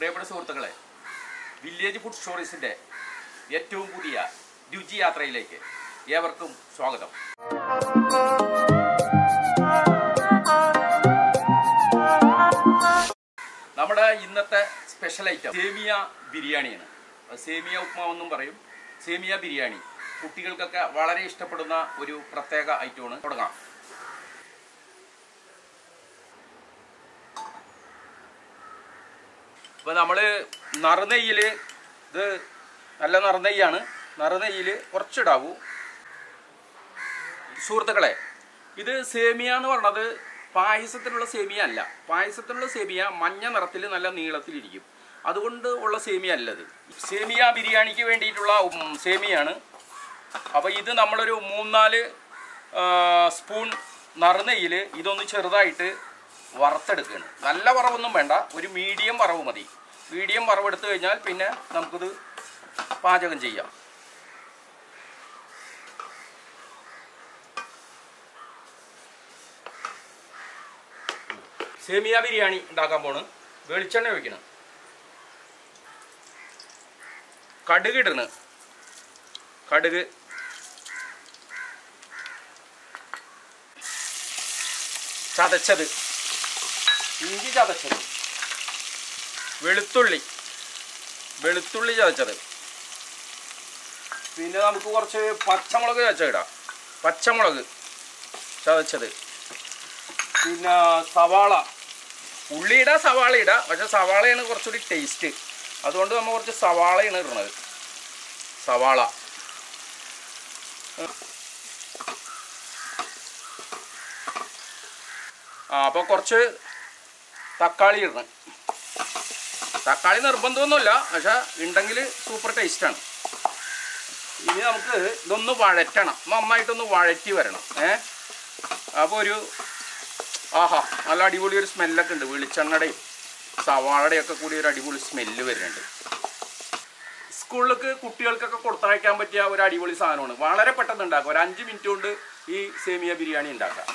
പ്രിയപ്പെട്ട സുഹൃത്തുക്കളെ village food സ്റ്റോറീസിന്റെ ഏറ്റവും പുതിയ രുചി യാത്രയിലേക്ക് ഏവർക്കും സ്വാഗതം. നമ്മുടെ ഇന്നത്തെ സ്പെഷ്യൽ ഐറ്റം സേമിയ ബിരിയാണിയാണ്. സേമിയ ഉപ്മാവെന്നും പറയും. സേമിയ ബിരിയാണി കുട്ടികൾക്കൊക്കെ വളരെ ഇഷ്ടപ്പെടുന്ന ഒരു പ്രത്യേക ഐറ്റമാണ് തുടങ്ങാം. ഇപ്പൊ നമ്മൾ നറുനെയ്യിൽ ഇത് നല്ല നറുനെയ്യാണ് നറുനെയ്യിൽ കുറച്ചിടാവൂ. സുഹൃത്തുക്കളെ ഇത് സേമിയ എന്ന് പറഞ്ഞത് പായസത്തിനുള്ള സേമിയ അല്ല. പായസത്തിനുള്ള സേമിയ മഞ്ഞ നിറത്തിൽ നല്ല നീളത്തിലിരിക്കും അതുകൊണ്ട് ഉള്ള സേമിയ അല്ലത് സേമിയ ബിരിയാണിക്ക് വേണ്ടിയിട്ടുള്ള സേമിയാണ്. അപ്പോൾ ഇത് നമ്മളൊരു മൂന്നാൽ സ്പൂൺ നറുനെയ്യിൽ ഇതൊന്ന് ചെറുതായിട്ട് വറുത്തെടുക്കുകയാണ് നല്ല വറവൊന്നും വേണ്ട. ഒരു മീഡിയം വറവ് മതി. മീഡിയം വറവെടുത്ത് കഴിഞ്ഞാൽ പിന്നെ നമുക്കിത് പാചകം ചെയ്യാം. സേമിയ ബിരിയാണി ഉണ്ടാക്കാൻ പോണ്. വെളിച്ചെണ്ണ ഒഴിക്കണം. കടുക് ഇടണ്. കടുക്. ചതച്ചത്. ഇഞ്ചി ചതച്ചത്. വെളുത്തുള്ളി. വെളുത്തുള്ളി ചതച്ചത്. പിന്നെ നമുക്ക് കുറച്ച് പച്ചമുളക് ചതച്ചിടാം. പച്ചമുളക് ചതച്ചത്. പിന്നെ സവാള. ഉള്ളി ഉള്ളിയിടാ സവാള ഇടാം. പക്ഷെ സവാളയാണ് കുറച്ചുകൂടി ടേസ്റ്റ് അതുകൊണ്ട് നമ്മൾ കുറച്ച് സവാളയാണ് ഇടുന്നത്. സവാള. ആ അപ്പോൾ കുറച്ച് തക്കാളി ഇടണം. തക്കാളി നിർബന്ധമൊന്നുമില്ല പക്ഷെ ഉണ്ടെങ്കിൽ സൂപ്പർ ടേസ്റ്റാണ് ഇനി നമുക്ക് ഇതൊന്ന് വഴറ്റണം. നന്നായിട്ടൊന്ന് വഴറ്റി വരണം. ഏ? അപ്പോൾ ഒരു ആഹാ നല്ല അടിപൊളി ഒരു സ്മെല്ലൊക്കെ ഉണ്ട്. വെളിച്ചെണ്ണയുടെയും സവാളയുടെയൊക്കെ കൂടി ഒരു അടിപൊളി സ്മെല്ല് വരുന്നുണ്ട്. സ്കൂളിലേക്ക് കുട്ടികൾക്കൊക്കെ കൊടുത്തയക്കാൻ പറ്റിയ ഒരു അടിപൊളി സാധനമാണ്. വളരെ പെട്ടെന്ന് ഉണ്ടാക്കാം ഒരു അഞ്ച് മിനിറ്റ് കൊണ്ട് ഈ സേമിയ ബിരിയാണി ഉണ്ടാക്കാം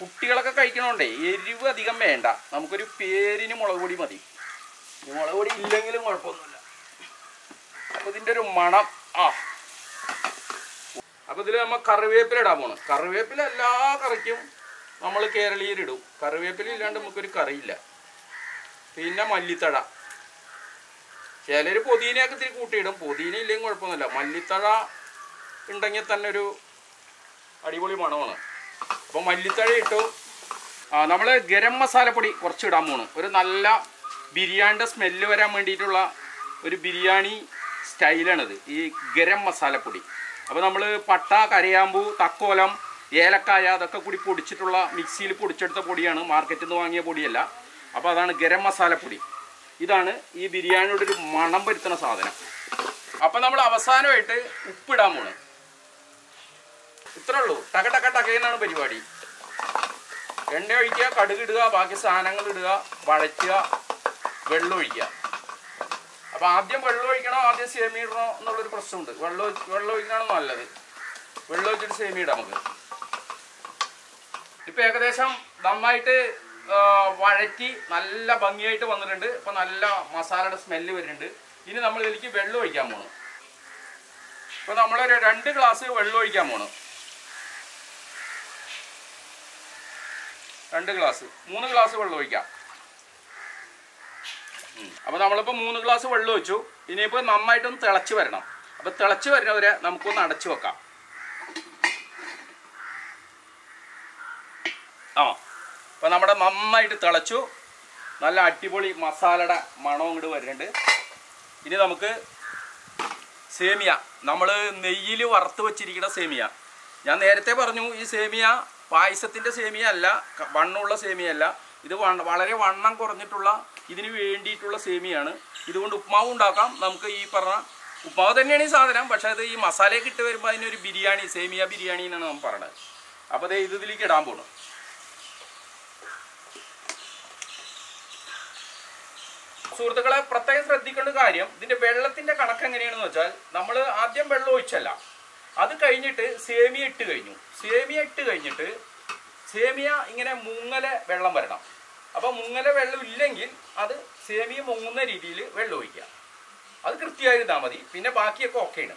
കുട്ടികളൊക്കെ കഴിക്കണോണ്ടേ എരിവ് അധികം വേണ്ട. നമുക്കൊരു പേരിന് മുളക് പൊടി മതി. മുളക് പൊടി ഇല്ലെങ്കിലും കുഴപ്പമൊന്നുമില്ല. അപ്പോൾ ഇതിന്റെ ഒരു മണം ആ. അപ്പോൾ ഇതിൽ നമ്മൾ കറിവേപ്പില ഇടാൻ പോകണം കറിവേപ്പില എല്ലാ കറിക്കും നമ്മൾ കേരളീയരിടും കറിവേപ്പില ഇല്ലാണ്ട് നമുക്കൊരു കറിയില്ല. പിന്നെ മല്ലിത്തഴ. ചിലർ പൊതീനയൊക്കെ ഇത്തിരി കൂട്ടിയിടും. പുതിന ഇല്ലെങ്കിൽ കുഴപ്പമൊന്നുമില്ല. മല്ലിത്തഴ ഉണ്ടെങ്കിൽ തന്നെ ഒരു അടിപൊളി മണമാണ്. അപ്പോൾ മല്ലിത്തഴ ഇട്ടു. നമ്മൾ ഗരം മസാലപ്പൊടി കുറച്ച് ഇടാൻ പോണ്. ഒരു നല്ല ബിരിയാണിന്റെ സ്മെല്ല് വരാൻ വേണ്ടിയിട്ടുള്ള ഒരു ബിരിയാണി സ്റ്റൈലാണിത് ഈ ഗരം മസാലപ്പൊടി അപ്പോൾ നമ്മൾ പട്ട കരയാമ്പൂ തക്കോലം ഏലക്കായ അതൊക്കെ കൂടി പൊടിച്ചിട്ടുള്ള മിക്സിയിൽ പൊടിച്ചെടുത്ത പൊടിയാണ്. മാർക്കറ്റിൽ നിന്ന് വാങ്ങിയ പൊടിയല്ല. അപ്പോൾ അതാണ് ഗരം മസാലപ്പൊടി ഇതാണ് ഈ ബിരിയാണിയുടെ ഒരു മണം വരുത്തുന്ന സാധനം. അപ്പം നമ്മൾ അവസാനമായിട്ട് ഉപ്പിടാൻ പോണ്. ഇത്രേ ഉള്ളൂ ടക ടക ടകയെന്നാണ് പരിപാടി. എണ്ണ ഒഴിക്കുക കടുക് ഇടുക ബാക്കി സാധനങ്ങൾ ഇടുക വഴറ്റുക വെള്ളം ഒഴിക്കുക. അപ്പൊ ആദ്യം വെള്ളം ഒഴിക്കണോ ആദ്യം സേമി ഇടണോ എന്നുള്ളൊരു പ്രശ്നമുണ്ട്. വെള്ളം വെള്ളം ഒഴിക്കണമാണ് നല്ലത്. വെള്ളം ഒഴിച്ചിട്ട് സേമി ഇടാം നമുക്ക്. ഇപ്പൊ ഏകദേശം നന്നായിട്ട് വഴറ്റി നല്ല ഭംഗിയായിട്ട് വന്നിട്ടുണ്ട്. ഇപ്പൊ നല്ല മസാലയുടെ സ്മെല്ല് വരുന്നുണ്ട്. ഇനി നമ്മൾ ഇതിലേക്ക് വെള്ളം ഒഴിക്കാൻ പോകണം ഇപ്പൊ നമ്മളൊരു രണ്ട് ഗ്ലാസ് വെള്ളം ഒഴിക്കാൻ പോകണം രണ്ട് ഗ്ലാസ്. മൂന്ന് ഗ്ലാസ് വെള്ളം ഒഴിക്കാം. അപ്പോൾ നമ്മളിപ്പോൾ മൂന്ന് ഗ്ലാസ് വെള്ളം ഒഴിച്ചു. ഇനിയിപ്പോൾ നന്നായിട്ടൊന്ന് തിളച്ച് വരണം. അപ്പോൾ തിളച്ച് വരുന്നവരെ നമുക്കൊന്ന് അടച്ചു വെക്കാം. ആ. അപ്പോൾ നമ്മുടെ നന്നായിട്ട് തിളച്ചു. നല്ല അടിപൊളി മസാലയുടെ മണം ഇങ്ങോട്ട് വരുന്നുണ്ട്. ഇനി നമുക്ക് സേമിയ. നമ്മൾ നെയ്യിൽ വറുത്ത് വെച്ചിരിക്കുന്ന സേമിയ. ഞാൻ നേരത്തെ പറഞ്ഞു ഈ സേമിയ പായസത്തിന്റെ സേമിയ അല്ല ക- വണ്ണമുള്ള സേമിയ അല്ല ഇത് വളരെ വണ്ണം കുറഞ്ഞിട്ടുള്ള ഇതിന് വേണ്ടിയിട്ടുള്ള സേമിയാണ്. ഇതുകൊണ്ട് ഉപ്മാവ് ഉണ്ടാക്കാം. നമുക്ക് ഈ പറഞ്ഞ ഉപ്മാവ് തന്നെയാണ് ഈ സാധനം. പക്ഷേ അത് ഈ മസാലയൊക്കെ ഇട്ട് വരുമ്പോൾ അതിനൊരു ബിരിയാണി സേമിയ ബിരിയാണി എന്നാണ് നമ്മൾ പറയണത്. അപ്പോൾ അത് ഇത് ഇതിലേക്ക് ഇടാൻ പോകണം സുഹൃത്തുക്കളെ പ്രത്യേകം ശ്രദ്ധിക്കേണ്ട കാര്യം ഇതിന്റെ വെള്ളത്തിന്റെ കണക്ക് എങ്ങനെയാണെന്ന് വെച്ചാൽ നമ്മൾ ആദ്യം വെള്ളം ഒഴിച്ചല്ല. അത് കഴിഞ്ഞിട്ട് സേമിയ ഇട്ട് കഴിഞ്ഞു. സേമിയ ഇട്ട് കഴിഞ്ഞിട്ട് സേമിയ ഇങ്ങനെ മുങ്ങല വെള്ളം വരണം. അപ്പോൾ മുങ്ങല വെള്ളം ഇല്ലെങ്കിൽ അത് സേമിയ മുങ്ങുന്ന രീതിയിൽ വെള്ളം ഒഴിക്കുക. അത് കൃത്യമായിരുന്നാൽ മതി. പിന്നെ ബാക്കിയൊക്കെ ഓക്കെയാണ്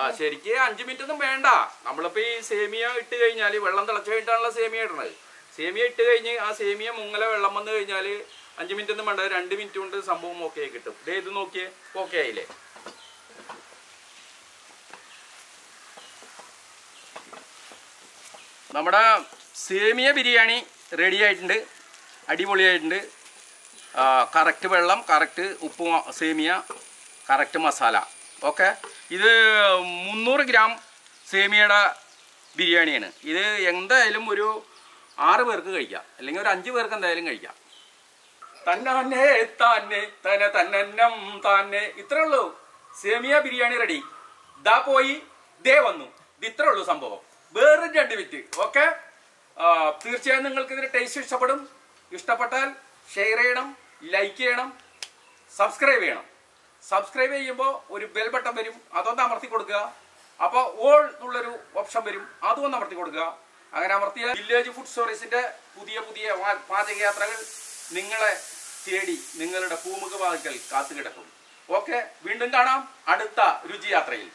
ആ ശരിക്ക് അഞ്ച് മിനിറ്റ് ഒന്നും വേണ്ട. നമ്മളിപ്പോൾ ഈ സേമിയ ഇട്ട് കഴിഞ്ഞാൽ വെള്ളം തിളച്ച് കഴിഞ്ഞിട്ടാണല്ലോ സേമിയ ഇടണത്. സേമിയ ഇട്ട് കഴിഞ്ഞ് ആ സേമിയ മുങ്ങല വെള്ളം വന്നു കഴിഞ്ഞാൽ അഞ്ച് മിനിറ്റ് ഒന്നും വേണ്ട. രണ്ട് മിനിറ്റ് കൊണ്ട് സംഭവം ഓക്കെ ആയി കിട്ടും. ഇത് നോക്കിയേ ഓക്കെ ആയില്ലേ? നമ്മുടെ സേമിയ ബിരിയാണി റെഡി ആയിട്ടുണ്ട്. അടിപൊളിയായിട്ടുണ്ട്. കറക്റ്റ് വെള്ളം കറക്റ്റ് ഉപ്പ് സേമിയ കറക്റ്റ് മസാല. ഓക്കെ ഇത് മുന്നൂറ് ഗ്രാം സേമിയയുടെ ബിരിയാണിയാണ്. ഇത് എന്തായാലും ഒരു ആറ് പേർക്ക് കഴിക്കാം. അല്ലെങ്കിൽ ഒരു അഞ്ച് പേർക്ക് എന്തായാലും കഴിക്കാം. തന്നെ തന്നെ തന്നെ തന്നം തന്നെ ഇത്രേ ഉള്ളൂ. സേമിയ ബിരിയാണി റെഡി ദാ പോയി. ദേ വന്നു. ഇത് ഇത്രേ ഉള്ളൂ സംഭവം. വേറെ രണ്ട് മിനിറ്റ് ഓക്കെ തീർച്ചയായും നിങ്ങൾക്ക് ഇതിന്റെ ടേസ്റ്റ് ഇഷ്ടപ്പെടും. ഇഷ്ടപ്പെട്ടാൽ ഷെയർ ചെയ്യണം ലൈക്ക് ചെയ്യണം സബ്സ്ക്രൈബ് ചെയ്യണം. സബ്സ്ക്രൈബ് ചെയ്യുമ്പോൾ ഒരു ബെൽ ബട്ടൺ വരും അതൊന്ന് അമർത്തി കൊടുക്കുക. അപ്പോൾ ഓൾ എന്നുള്ളൊരു ഓപ്ഷൻ വരും അതും അമർത്തി കൊടുക്കുക. അങ്ങനെ അമർത്തിയ വില്ലേജ് ഫുഡ് സ്റ്റോറീസിന്റെ പുതിയ പുതിയ പാചകയാത്രകൾ നിങ്ങളെ തേടി നിങ്ങളുടെ പൂമുഖ വാതിക്കൽ കാത്തുകിടക്കും. ഓക്കെ വീണ്ടും കാണാം അടുത്ത രുചിയാത്രയിൽ.